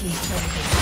Killing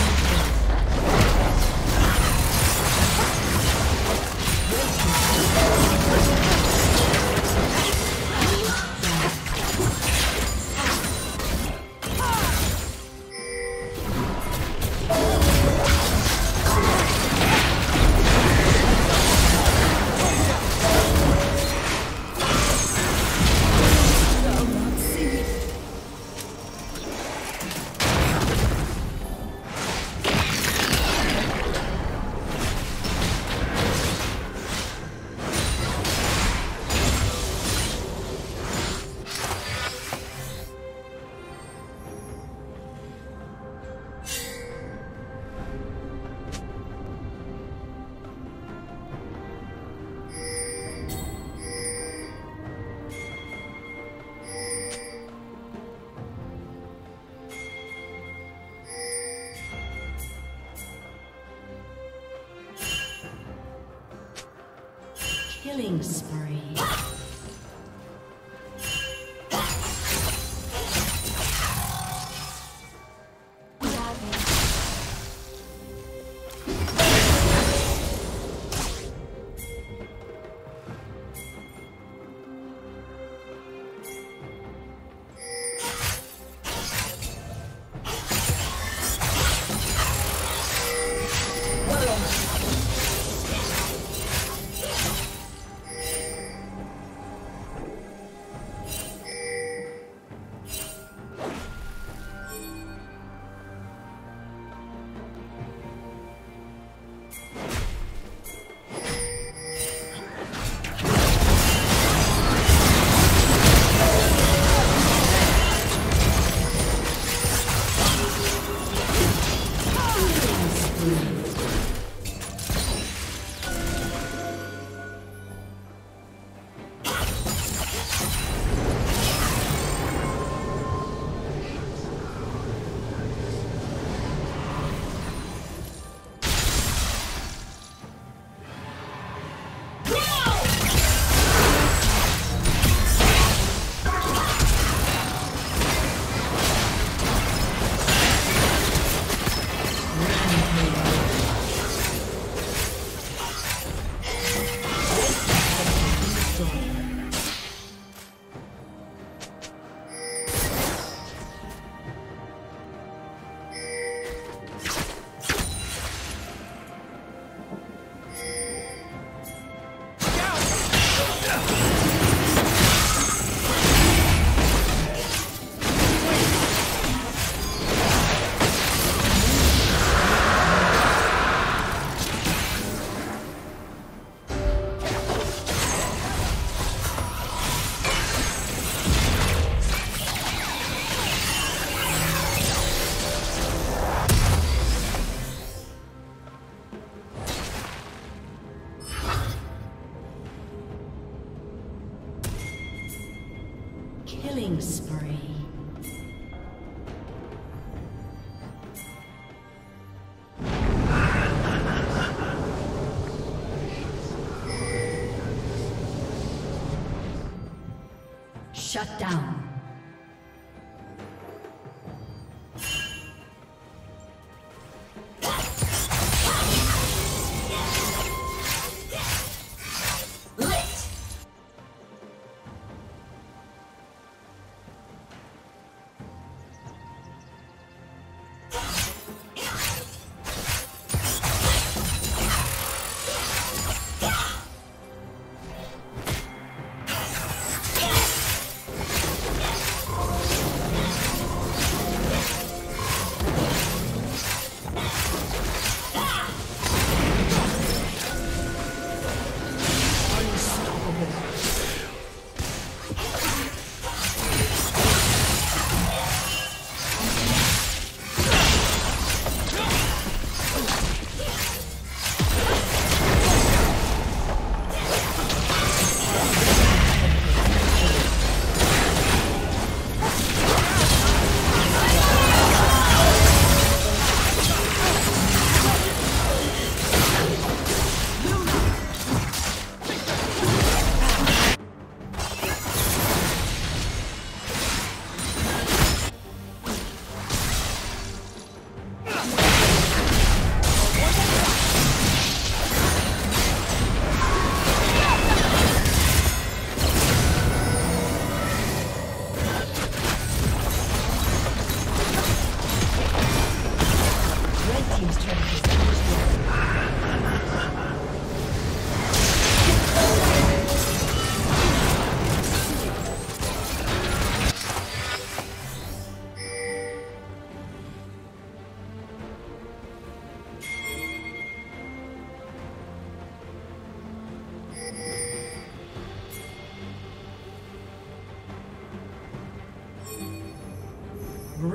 Shut down.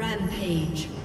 Rampage.